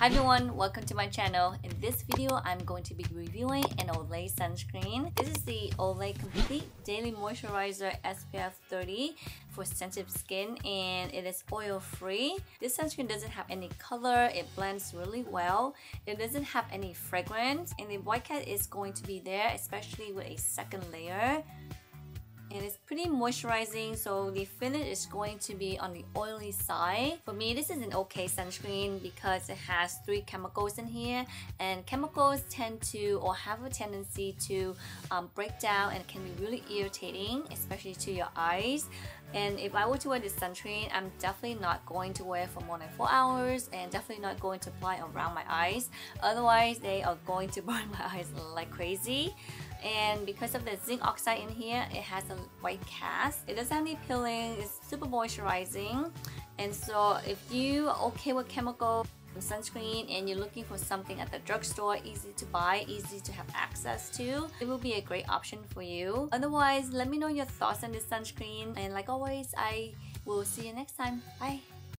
Hi everyone, welcome to my channel. In this video, I'm going to be reviewing an Olay sunscreen. This is the Olay Complete Daily Moisturizer SPF 30 for sensitive skin and it is oil free. This sunscreen doesn't have any color, it blends really well. It doesn't have any fragrance and the white cat is going to be there especially with a second layer and it's pretty moisturizing so the finish is going to be on the oily side. For me this is an okay sunscreen because it has three chemicals in here and chemicals tend to or have a tendency to um, break down and can be really irritating especially to your eyes. And if I were to wear this sunscreen, I'm definitely not going to wear for more than 4 hours and definitely not going to apply around my eyes. Otherwise, they are going to burn my eyes like crazy and because of the zinc oxide in here it has a white cast. It doesn't have any peeling. It's super moisturizing. And so if you are okay with chemical sunscreen and you're looking for something at the drugstore easy to buy easy to have access to it will be a great option for you. Otherwise let me know your thoughts on this sunscreen. And like always I will see you next time. Bye